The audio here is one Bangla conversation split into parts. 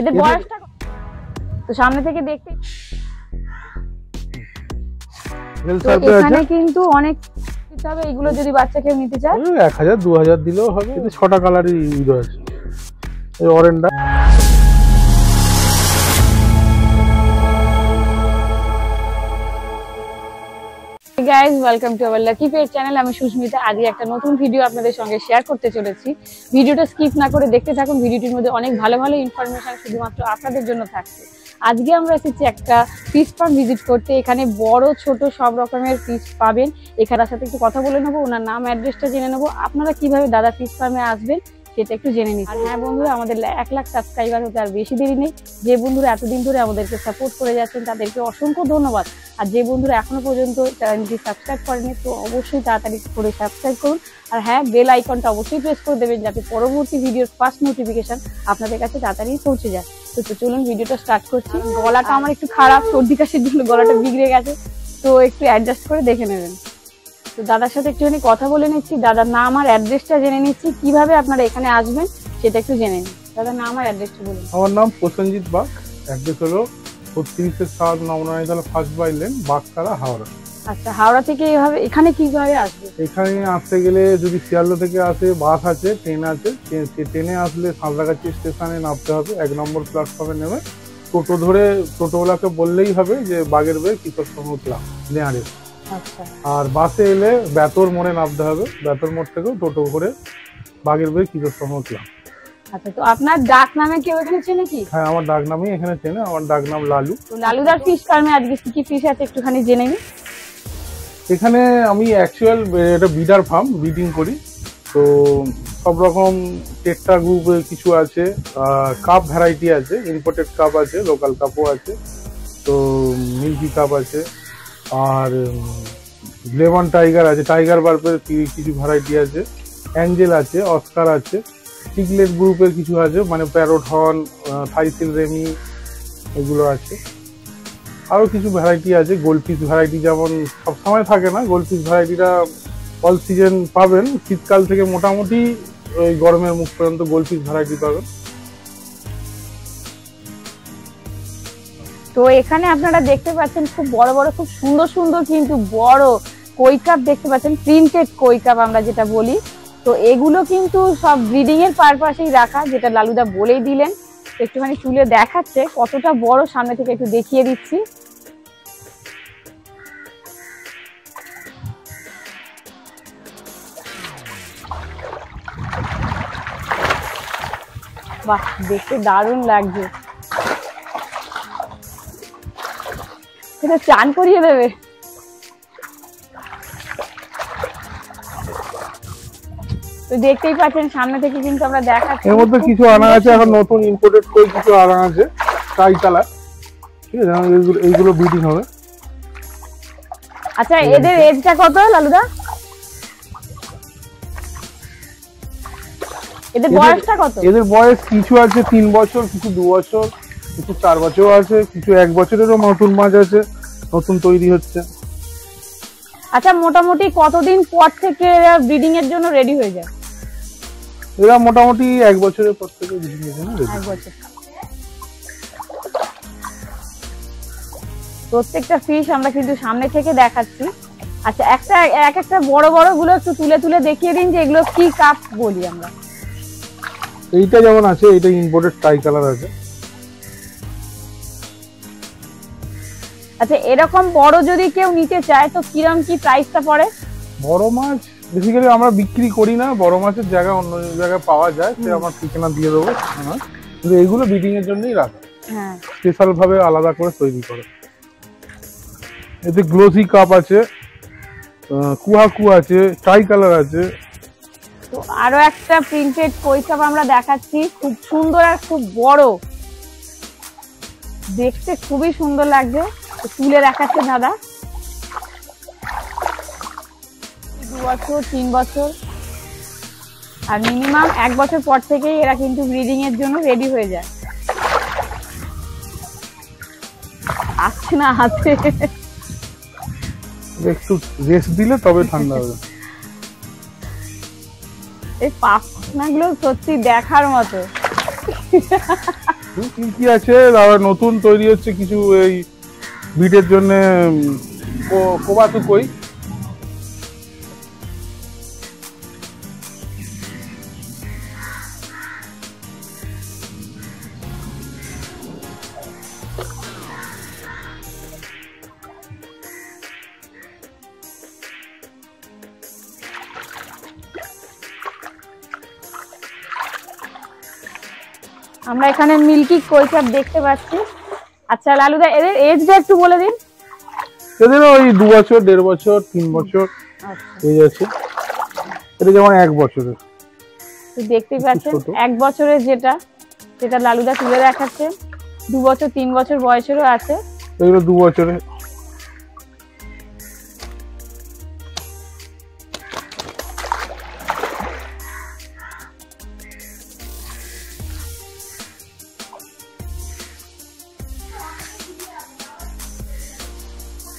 এদের বয়সটা তো সামনে থেকে দেখতে এখানে কিন্তু অনেক হবে এগুলো যদি বাচ্চা কেউ নিতে চায়। এক হাজার দু হাজার দিলেও হবে। ছটা কালারই এই অরেন্ডা guys welcome to our lucky page channel আমি সুস্মিতা। আজকে একটা নতুন ভিডিও আপনাদের সঙ্গে শেয়ার করতে চলেছি। ভিডিওটা স্কিপ না করে দেখতে থাকুন। ভিডিওটির মধ্যে অনেক ভালো ভালো ইনফরমেশন শুধুমাত্র আপনাদের জন্য থাকছে। আজকে আমরা এসেছি একটা ফিশ ফার্ম ভিজিট করতে। এখানে বড়, ছোট সব রকমের ফিশ পাবেন। এখানের সাথে একটু কথা বলে নেব। ওনার নাম অ্যাড্রেসটা জেনে নেব। আপনারা কীভাবে দাদা ফিশ ফার্মে আসবেন? সেটা একটু জেনে আর হ্যাঁ বন্ধুরা আমাদের এক লাখ সাবস্ক্রাইবার হতে আর বেশি দেরি নেই। যে বন্ধুরা এতদিন ধরে আমাদেরকে সাপোর্ট করে যাচ্ছেন তাদেরকে অসংখ্য ধন্যবাদ। আর যে বন্ধুরা এখনও পর্যন্ত চ্যানেলটি সাবস্ক্রাইব করেনি তো অবশ্যই তাড়াতাড়ি করে সাবস্ক্রাইব করুন। আর হ্যাঁ বেল আইকনটা অবশ্যই প্রেস করে দেবেন যাতে পরবর্তী ভিডিওর ফার্স্ট নোটিফিকেশন আপনাদের কাছে তাড়াতাড়ি পৌঁছে যায়। তো চলুন ভিডিওটা স্টার্ট করছি। গলাটা আমার একটু খারাপ সর্দি কাশির জন্য গলাটা বিগড়ে গেছে। তো একটু অ্যাডজাস্ট করে দেখে নেবেন। তো দাদার সাথে একটুখানি কথা বলে নিচ্ছি। দাদার নাম আর অ্যাড্রেসটা জেনে নিচ্ছি। কীভাবে আপনারা এখানে আসবেন সেটা একটু জেনে নিন। দাদার নাম আর অ্যাড্রেসটা বলুন। আমার নাম প্রসেনজিৎ বাগ। অ্যাড্রেস হলো বত্রিশের সাত Nabanaritala first by lane Bagtara Howrah. আচ্ছা হাওড়া থেকে এইভাবে এখানে কীভাবে আসবে? এখানে আসতে গেলে যদি শিয়ালদা থেকে আসে বাস আছে ট্রেন আছে ট্রে- ট্রে- ট্রেনে আসলে সাঁতরাগাছি স্টেশনে নামতে হবে। এক নম্বর প্ল্যাটফর্মে নেমে টোটো ধরে টোটোওয়ালাকে বললেই হবে যে বাগের বে কিশোর সংঘ ক্লাব নেয়ারে আর বাসে এলে বেতর মোড়ে নামতে হবে বেতর মোড় থেকেও টোটো করে বাগের বে কিশোর সংঘ ক্লাব আচ্ছা তো আপনার ডাক নামে কেউ এখানে চেনে কি? হ্যাঁ আমার ডাক নামই এখানে চেনে আমার ডাক নাম লালু। তো লালুদার ফিশ ফার্মে আজকে কি কি ফিশ আছে একটুখানি জেনে নিন। এখানে আমি অ্যাকচুয়াল এটা বিডার ফার্ম ব্রিডিং করি। তো সব রকম টেট্টা গ্রুপ কিছু আছে কাপ ভ্যারাইটি আছে ইম্পোর্টেড কাপ আছে লোকাল কাপও আছে তো মিল্কি কাপ আছে। আর লেমন টাইগার আছে। টাইগার বার্পের কিছু ভ্যারাইটি আছে। অ্যাঞ্জেল আছে, অস্কার আছে। টিকলেট গ্রুপের কিছু আছে মানে প্যারোট হর্ন থাইসিল রেমি, এগুলো আছে। আরও কিছু ভ্যারাইটি আছে গোল্ডফিশ ভ্যারাইটি যেমন সবসময় থাকে না গোল্ডফিশ ভ্যারাইটিটা অল সিজন পাবেন। শীতকাল থেকে মোটামুটি ওই গরমের মুখ পর্যন্ত গোল্ডফিশ ভ্যারাইটি পাবেন। তো এখানে আপনারা দেখতে পাচ্ছেন খুব বড় বড়, খুব সুন্দর সুন্দর কিন্তু বড় কই কাপ দেখতে পাচ্ছেন প্রিন্টেড কই কাপ আমরা যেটা বলি। তো এগুলো কিন্তু সব ব্রিডিং এর পারপাসেই রাখা, যেটা লালুদা বলেই দিলেন। একটুখানি তুলে দেখাচ্ছে, কতটা বড় সামনে থেকে একটু দেখিয়ে দিচ্ছি। বাহ, দেখতে দারুণ লাগছে। এটা চান করিয়ে দেবে। তো দেখতেই পাচ্ছেন সামনে থেকে কিন্তু আমরা দেখাচ্ছি। এর মধ্যে কিছু আনা আছে এখন নতুন ইম্পোর্টেড করে কিছু আনা আছে ট্রাই কালার ঠিক আছে এইগুলো এইগুলো ব্রিডিং হবে। আচ্ছা এদের এজটা কত লালুদা? এদের- বয়সটা কত? এদের বয়স কিছু আছে তিন বছর কিছু দু বছর। কিছু চার বছর আছে কিছু এক বছরেরও নতুন মাছ আছে নতুন তৈরি হচ্ছে। আচ্ছা মোটামুটি কতদিন পর থেকে ব্রিডিং এর জন্য রেডি হয়ে যায়? এরা মোটামুটি এক বছরের পর থেকে ব্রিডিং এর জন্য। এক বছর। প্রত্যেকটা ফিশ আমরা কিন্তু সামনে থেকে দেখাচ্ছি। আচ্ছা একটা এক একটা বড় বড়গুলো একটু তুলে তুলে দেখিয়ে দিন যে এগুলো কি কাপ বলি আমরা। এইটা যেমন আছে এইটা ইম্পোর্টেড ট্রাই কালার আছে। আচ্ছা এরকম বড় যদি কেউ নিতে চায় তো কিরম কি প্রাইসটা পড়ে? বড় মাছ বেসিক্যালি আমরা বিক্রি করি না বড় মাছের জায়গা অন্য জায়গায় পাওয়া যায় সে আমার ঠিকানা দিয়ে দেবো কিন্তু এইগুলো ব্রিডিং এর জন্যই রাখা। হ্যাঁ। স্পেশাল ভাবে আলাদা করে তৈরি করে। এতে গ্লোসি কাপ আছে কুহাকু আছে ট্রাই কালার আছে। তো আরও একটা প্রিন্টেড কই কাপ আমরা দেখাচ্ছি খুব সুন্দর আর খুব বড়। দেখতে খুবই সুন্দর লাগছে। তুলে দেখাচ্ছে দাদা। দু বছর তিন বছর। আর মিনিমাম এক বছর পর থেকেই এরা কিন্তু ব্রিডিং এর জন্য রেডি হয়ে যায়। আসছে না হাতে একটু রেস্ট দিলে তবে ঠান্ডা হবে। এই পাখনাগুলো সত্যি দেখার মতো। কি কি আছে? আবার নতুন তৈরি হচ্ছে কিছু এই বিটের জন্য কোবাতু কই? আমরা এখানে মিল্কি কৈকাপ দেখতে পাচ্ছি। আচ্ছা লালুদা এদের এজটা একটু বলে দিন। এদের ওই দু বছর দেড় বছর তিন বছর আচ্ছা। এই আছে। এটা যেমন এক বছরের। তো দেখতেই পাচ্ছেন। এক বছরের যেটা সেটা লালুদা তুলে দেখাচ্ছে। দু বছর তিন বছর বয়সেরও আছে। এগুলো দু বছরের।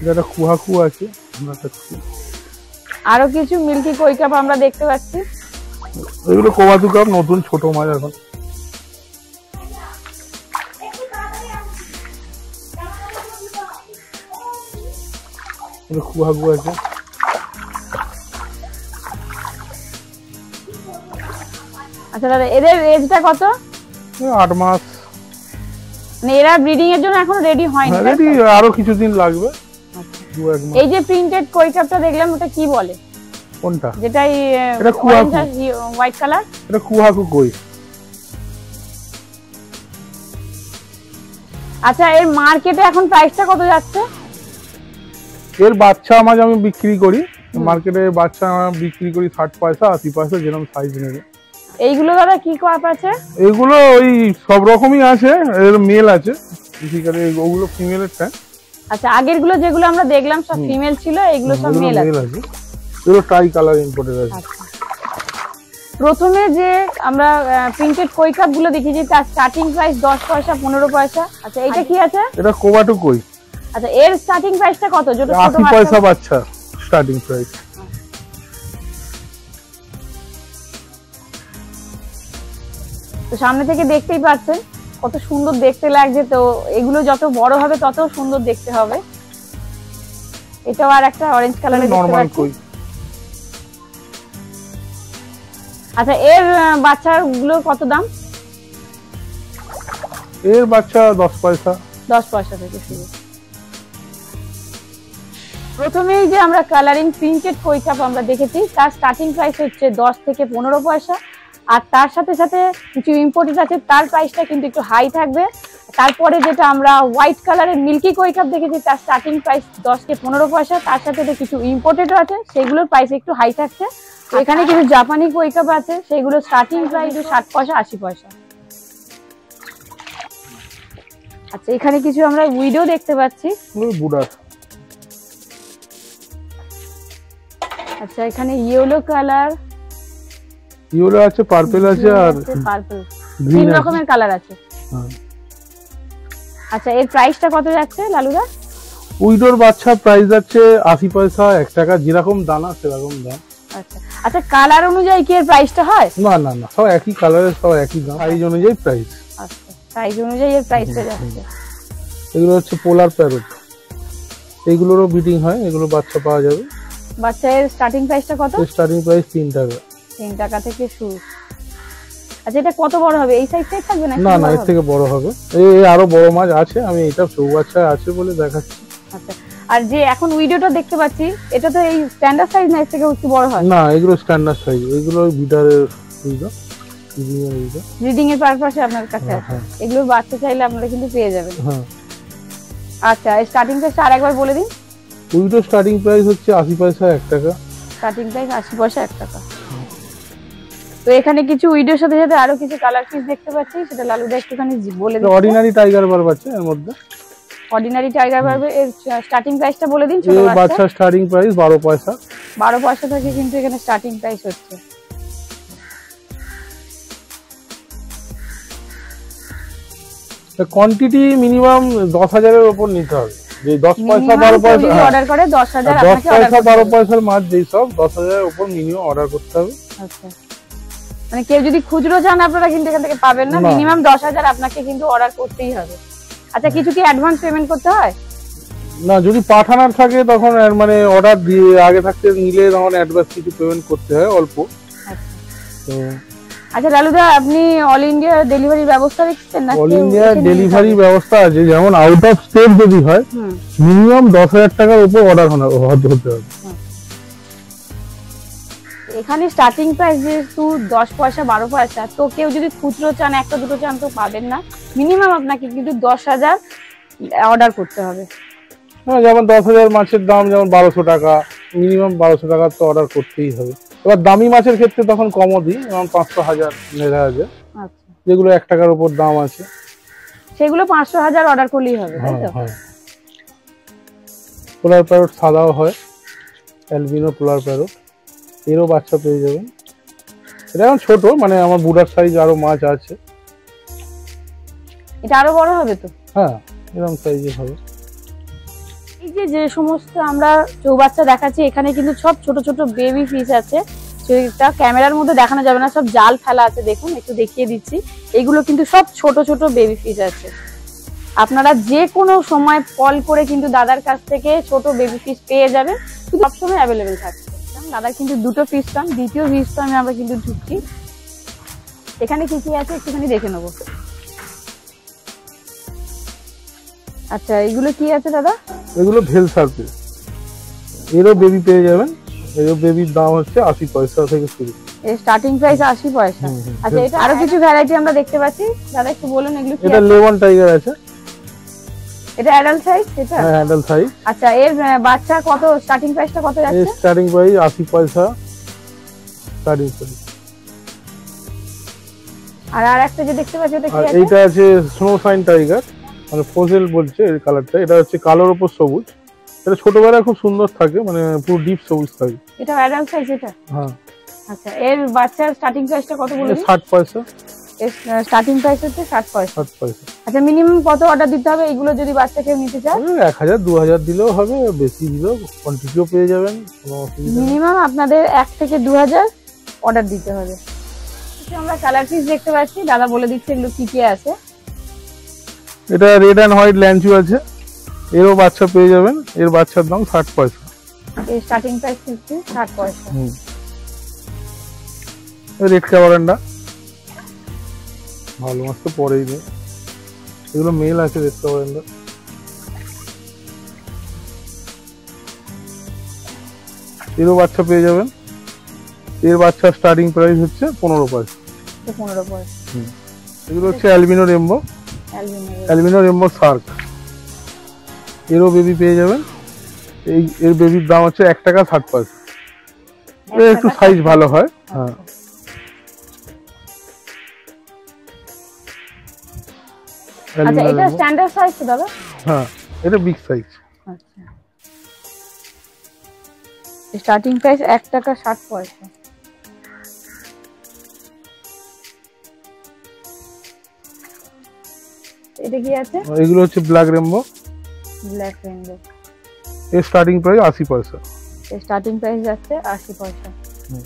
একটা আছে আমরা আরও কিছু মিল্কি কৈকাপ আমরা দেখতে পাচ্ছি? এগুলো কোবাতু কাপ নতুন ছোট মাছ এখন। আছে। আচ্ছা দাদা এদের এজটা কত? এই আট মাস। মানে এরা ব্রিডিং এর জন্য এখন রেডি হয়নি হ্যাঁ, আরও কিছুদিন লাগবে। দু এক মাস। এই যে প্রিন্টেড কৈকাপটা দেখলাম ওটা কি বলে? কোনটা? যেটা এটা কুয়াকু। হোয়াইট কালার এটা কুহাকু কই। আচ্ছা এর মার্কেটে এখন প্রাইসটা কত যাচ্ছে? এর বাচ্চা মাছ আমি বিক্রি করি মার্কেটে বাচ্চা বিক্রি করি ষাট পয়সা আশি পয়সা যেরকম সাইজ নেবে এইগুলো দাদা কি কাপ আছে? এগুলো ওই সব রকমই আছে এর মেল আছে। বেসিক্যালি ওগুলো ফিমেলের ট্যাঙ্ক আচ্ছা আগেরগুলো যেগুলো আমরা দেখলাম সব ফিমেল ছিল এগুলো সব মেল আছে। এগুলো ট্রাই কালার ইম্পোর্টেড আছে। আচ্ছা। প্রথমে যে আমরা প্রিন্টেড কই কাপগুলো দেখেছি তার স্টার্টিং প্রাইস দশ পয়সা পনেরো পয়সা। আচ্ছা এটা কি আছে? এটা কোবাটু কই আচ্ছা এর স্টার্টিং প্রাইসটা কত? যেটা ছোট বাচ্চা- পয়সা বাচ্চা স্টার্টিং প্রাইস তো সামনে থেকে দেখতেই পাচ্ছেন। কত সুন্দর দেখতে লাগছে তো এগুলো যত বড় হবে তত সুন্দর দেখতে হবে। এটাও আর একটা অরেঞ্জ কালারের নর্মাল কই? আচ্ছা এর আহ, বাচ্চাগুলোর কত দাম? এর বাচ্চা দশ পয়সা। দশ পয়সা থেকে শুরু। প্রথমেই যে আমরা কালারিং প্রিন্টেড কইকাপ আমরা দেখেছি তার স্টার্টিং প্রাইস হচ্ছে দশ থেকে পনেরো পয়সা। আর তার সাথে সাথে কিছু ইম্পোর্টেড আছে তার প্রাইসটা কিন্তু একটু হাই থাকবে। তারপরে যেটা আমরা হোয়াইট কালারের মিল্কি কই কাপ দেখেছি তার স্টার্টিং প্রাইস দশ থেকে পনেরো পয়সা। তার সাথে কিছু ইম্পোর্টেডও আছে সেগুলোর প্রাইস একটু হাই থাকছে। এখানে কিছু জাপানি কই কাপ আছে সেগুলো স্টার্টিং প্রাইস ষাট পয়সা আশি পয়সা। আচ্ছা এখানে কিছু আমরা উইডো দেখতে পাচ্ছি। আচ্ছা এখানে ইয়েলো কালার ইউলো আছে পার্পেল আছে আর পার্পল তিন রকমের কালার আছে। হ্যাঁ। আচ্ছা এর প্রাইসটা কত যাচ্ছে লালুদা? উইডোর বাচ্চা প্রাইস যাচ্ছে আশি পয়সা এক টাকা যেরকম দানা সেরকম দাম। আচ্ছা আচ্ছা কালার অনুযায়ী কি এর প্রাইসটা হয়? না না না সব একই কালারের সব একই দাম। সাইজ অনুযায়ী প্রাইস আচ্ছা সাইজ অনুযায়ী এর প্রাইসটা যাচ্ছে। এগুলো হচ্ছে পোলার প্যারট এইগুলোরও বিডিং হয় এগুলো বাচ্চা পাওয়া যাবে। বাচ্চা এর স্টার্টিং প্রাইসটা কত? স্টার্টিং প্রাইস তিন টাকা। তিন টাকা থেকে শুরু। আচ্ছা এটা কত বড় হবে? এই সাইজটাই থাকবে না না না এর থেকে বড় হবে। এই আরও বড় মাছ আছে আমি এটা চৌবাচ্চায় আছে বলে দেখাচ্ছি। আচ্ছা আর যে এখন উইডিওটা দেখতে পাচ্ছি এটা তো এই স্ট্যান্ডার্ড সাইজ না এর থেকে একটু বড় হয়। না এগুলো স্ট্যান্ডার্ড সাইজ এগুলো সুবিধা এইটা রিডিং এর পারপাসে আপনার কাছে আছে হ্যাঁ। এগুলোর বাচ্চা চাইলে আপনারা কিন্তু পেয়ে যাবেন। হ্যাঁ। আচ্ছা স্টার্টিং প্রাইসটা আর একবার বলে দিন। উইডো স্টার্টিং প্রাইস হচ্ছে আশি পয়সা এক টাকা। স্টার্টিং প্রাইস আশি পয়সা এক টাকা। তো এখানে কিছু উইডিওর সাথে সাথে আরও কিছু কালার পিস দেখতে পাচ্ছি সেটা লালুদা একটুখানি বলে দিন অর্ডিনারি টাইগার বার বাচ্চা এর মধ্যে? অর্ডিনারি টাইগার বারবে এর স্টার্টিং প্রাইসটা বলে দিন ছোট বাচ্চা। স্টার্টিং প্রাইস বারো পয়সা। বারো পয়সা থেকে কিন্তু এখানে স্টার্টিং প্রাইস হচ্ছে। কোয়ান্টিটি মিনিমাম দশ হাজারের উপর নিতে হবে। যে দশ পয়সা বারো পয়সা হ্যাঁ। অর্ডার করে হাজার আর দশ আপনাকে অর্ডার পয়সা বারো পয়সার মাছ যেই সব দশ হাজারের উপর মিনিমাম অর্ডার করতে হবে। আচ্ছা। মানে কেউ যদি খুচরো চান আপনারা কিন্তু এখান থেকে পাবেন না। মিনিমাম দশ হাজার আপনাকে কিন্তু অর্ডার করতেই হবে। আচ্ছা কিছু কি অ্যাডভান্স পেমেন্ট করতে হয়? না যদি পাঠানোর থাকে তখন মানে অর্ডার দিয়ে আগে থাকতে নিলে তখন অ্যাডভান্স কিছু পেমেন্ট করতে হয় অল্প। আচ্ছা। তো আচ্ছা লালুদা আপনি অল ইন্ডিয়া ডেলিভারি ব্যবস্থা রেখেছেন না? অল ইন্ডিয়া ডেলিভারি ব্যবস্থা আছে যেমন আউট অফ স্টেট যদি হয় মিনিমাম দশ হাজার টাকার উপর অর্ডার হতে হবে। এখানে স্টার্টিং প্রাইস যেহেতু দশ পয়সা বারো পয়সা তো কেউ যদি খুচরো চান একটা দুটো চান তো পাবেন না। মিনিমাম আপনাকে কিন্তু দশ হাজার অর্ডার করতে হবে। হ্যাঁ যেমন দশ হাজার মাছের দাম যেমন বারোশো টাকা মিনিমাম বারোশো টাকা তো অর্ডার করতেই হবে। এবার দামি মাছের ক্ষেত্রে তখন কমও দিই যেমন পাঁচশো হাজার মেঘা আছে। আচ্ছা। যেগুলো এক টাকার উপর দাম আছে। সেগুলো পাঁচশো হাজার অর্ডার করলেই হবে তাই হ্যাঁ তো? হ্যাঁ। পোলার প্যারট সাদাও হয় অ্যালবিনো পোলার প্যারট। এরও বাচ্চা পেয়ে যাবেন। এটা এখন ছোট মানে আমার বুড়ার সাইজ আরও মাছ আছে। এটা আরও বড় হবে তো? হ্যাঁ এরকম সাইজের হবে। এই যে যে সমস্ত আমরা চৌবাচ্চা দেখাচ্ছি এখানে কিন্তু সব ছোট ছোট বেবি ফিশ আছে। সেটা ক্যামেরার মধ্যে দেখানো যাবে না সব জাল ফেলা আছে দেখুন একটু দেখিয়ে দিচ্ছি। এগুলো কিন্তু সব ছোট ছোট বেবি ফিশ আছে। আপনারা যে কোনো সময় কল করে কিন্তু দাদার কাছ থেকে ছোট বেবি ফিশ পেয়ে যাবেন। সবসময় অ্যাভেলেবেল থাকছে। দাদার কিন্তু দুটো ফিশ পান দ্বিতীয় ফিশ আমি আমরা কিন্তু ঢুকছি। এখানে কি কি আছে একটুখানি দেখে নেব। আচ্ছা এগুলো কি আছে দাদা? এগুলো ভেল সার্ভিস এরও বেবি পেয়ে যাবেন। এরও বেবির দাম হচ্ছে আশি পয়সা থেকে শুরু। স্টার্টিং প্রাইস আশি পয়সা। হুম, হুম। আচ্ছা এটা আরও কিছু ভ্যারাইটি আমরা দেখতে পাচ্ছি। দাদা একটু বলুন এগুলো কি এটা লেমন টাইগার আছে। এটা অ্যাডাল্ট সাইজ এটা? হ্যাঁ হ্যান্ডেল সাইজ আচ্ছা এর বাচ্চা কত স্টার্টিং প্রাইসটা কত যাচ্ছে? স্টার্টিং প্রাইস আশি পয়সা। স্টার্টিং প্রাইস আর আর একটা যে দেখতে পাচ্ছি ওটা কি আছে? এইটা আছে স্নো সাইন টাইগার মানে ফোজেল বলছে এর কালারটা এটা হচ্ছে কালোর ওপর সবুজ। এটা ছোটবেলায় খুব সুন্দর থাকে মানে পুরো ডিপ সবুজ থাকে। এটা অ্যাডাল্ট সাইজ এটা? হ্যাঁ। আচ্ছা এর বাচ্চার স্টার্টিং প্রাইসটা কত এটা বলুন ষাট পয়সা। এর স্টার্টিং প্রাইস হচ্ছে ষাট পয়সা। আচ্ছা মিনিমাম কত অর্ডার দিতে হবে? এগুলো যদি বাচ্চা কেউ নিতে চায়? এক হাজার দু হাজার দিলেও হবে বেশি দিলেও কোয়ান্টিটিও পেয়ে যাবেন মিনিমাম আপনাদের এক থেকে দু হাজার অর্ডার দিতে হবে। আচ্ছা, আমরা কালার পিস দেখতে পাচ্ছি। দাদা বলে দিচ্ছে এগুলো কি কি আছে। এটা রেড অ্যান্ড হোয়াইট ল্যাঞ্চু আছে। এরও বাচ্চা পেয়ে যাবেন। এর বাচ্চার দাম ষাট পয়সা। এর স্টার্টিং প্রাইস ফিফটি ষাট পয়সা। রেড ক্যাবারেন্ডা ভালো মাছ তো পরেই নেই। এগুলো মেল আছে রেড ক্যাবারেন্ডা এরও বাচ্চা পেয়ে যাবেন। এর বাচ্চার স্টার্টিং প্রাইস হচ্ছে পনেরো পয়সা। পনেরো পয়সা। এগুলো হচ্ছে albino rainbow albino rainbow shark এরও বেবি পেয়ে যাবেন। এই এর বেবির দাম হচ্ছে এক টাকা ষাট পয়সা। একটু সাইজ ভালো হয়। হ্যাঁ। আচ্ছা এটা স্ট্যান্ডার্ড সাইজ তো দাদা? হ্যাঁ এটা বিগ সাইজ আচ্ছা। স্টার্টিং প্রাইস এক টাকা ষাট পয়সা। এটা কি আছে? এগুলো হচ্ছে ব্ল্যাক রেমবো ব্ল্যাক রেনবো এর স্টার্টিং প্রাইস আশি পয়সা। স্টার্টিং প্রাইস যাচ্ছে আশি পয়সা। হুম।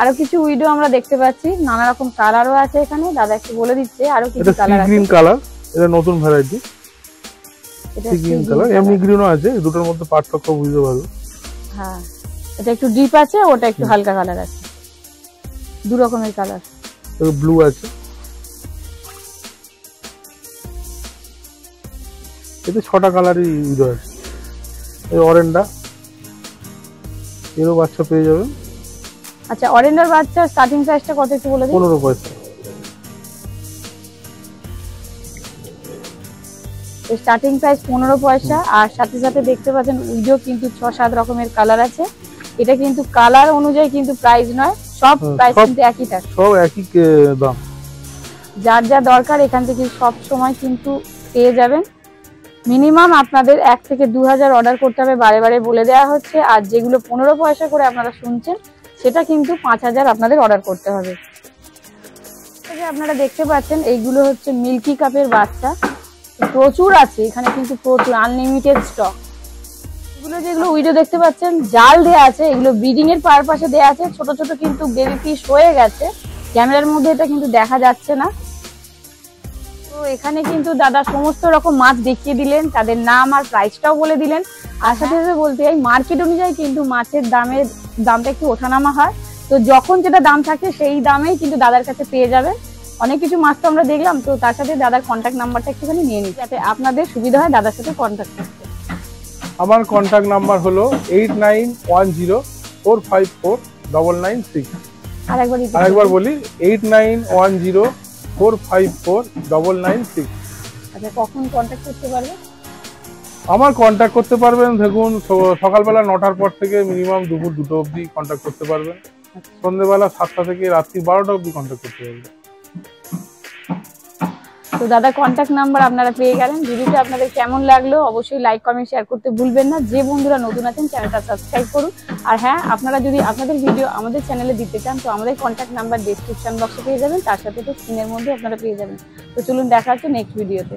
আরও কিছু উইডো আমরা দেখতে পাচ্ছি। নানা রকম কালারও আছে এখানে। দাদা একটু বলে দিচ্ছে আরও কিছু কালার আছে। গ্রিন কালার এটা নতুন ভ্যারাইটি এটা গ্রিন কালার এমনি গ্রিনও আছে দুটোর মধ্যে পার্থক্য বুঝতে পারবে হ্যাঁ এটা একটু ডিপ আছে ওটা একটু হালকা কালার আছে। দু রকমের কালার ব্লু আছে। এতে ছটা কালারই ইউজ আছে এই অরেন্ডা এরও বাচ্চা পেয়ে যাবেন আচ্ছা অরেন্ডার বাচ্চা স্টার্টিং প্রাইসটা কত একটু বলে দিন? পনেরো পয়সা। স্টার্টিং প্রাইস পনেরো পয়সা আর সাথে সাথে দেখতে পাচ্ছেন উইডো কিন্তু ছ সাত রকমের কালার আছে। এটা কিন্তু কালার অনুযায়ী কিন্তু প্রাইস নয় সব প্রাইস কিন্তু একই থাকে। সব একই দাম। যার যা দরকার এখান থেকে সব সময় কিন্তু পেয়ে যাবেন। মিনিমাম আপনাদের এক থেকে দু হাজার অর্ডার করতে হবে বারে বারে বলে দেওয়া হচ্ছে। আর যেগুলো পনেরো পয়সা করে আপনারা শুনছেন সেটা কিন্তু পাঁচ হাজার আপনাদের অর্ডার করতে হবে। আপনারা দেখতে পাচ্ছেন, এইগুলো হচ্ছে মিল্কি কাপের বাচ্চা। প্রচুর আছে, এখানে কিন্তু প্রচুর আনলিমিটেড স্টক এগুলো যেগুলো উইডো দেখতে পাচ্ছেন, জাল দেওয়া আছে, এগুলো ব্রিডিং এর পারপাসে দেওয়া আছে। ছোট ছোট কিন্তু বেবি পিস হয়ে গেছে। ক্যামেরার মধ্যে এটা কিন্তু দেখা যাচ্ছে না। তো এখানে কিন্তু দাদা সমস্ত রকম মাছ দেখিয়ে দিলেন তাদের নাম আর প্রাইসটাও বলে দিলেন। আর সাথে সাথে বলতে চাই মার্কেট অনুযায়ী কিন্তু মাছের দামের দামটা একটু ওঠানামা হয়। তো যখন যেটা দাম থাকে সেই দামেই কিন্তু দাদার কাছে পেয়ে যাবেন। অনেক কিছু মাছ তো আমরা দেখলাম তো তার সাথে দাদার কন্ট্যাক্ট নাম্বারটা একটুখানি নিয়ে নিই যাতে আপনাদের সুবিধা হয় দাদার সাথে কন্ট্যাক্ট করতে। আমার কন্ট্যাক্ট নাম্বার হলো eight nine one zero four five four double nine six আর একবার আরেকবার বলি eight nine one zero four five four double nine six. আচ্ছা কখন কন্ট্যাক্ট করতে পারবে? আমার কন্ট্যাক্ট করতে পারবেন দেখুন সকালবেলা নটার পর থেকে মিনিমাম দুপুর দুটো অবধি কন্ট্যাক্ট করতে পারবেন। সন্ধ্যেবেলা সাতটা থেকে রাত্রি বারোটা অবধি কন্ট্যাক্ট করতে পারবেন। তো দাদা কন্ট্যাক্ট নাম্বার আপনারা পেয়ে গেলেন। ভিডিওটা আপনাদের কেমন লাগল অবশ্যই লাইক কমেন্ট শেয়ার করতে ভুলবেন না। যে বন্ধুরা নতুন আছেন, চ্যানেলটা সাবস্ক্রাইব করুন। আর হ্যাঁ আপনারা যদি আপনাদের ভিডিও আমাদের চ্যানেলে দিতে চান, তো আমাদের কন্ট্যাক্ট নাম্বার ডিসক্রিপশন বক্সে পেয়ে যাবেন। তার সাথে তো স্ক্রিনের মধ্যে আপনারা পেয়ে যাবেন। তো চলুন দেখা হচ্ছে নেক্সট ভিডিওতে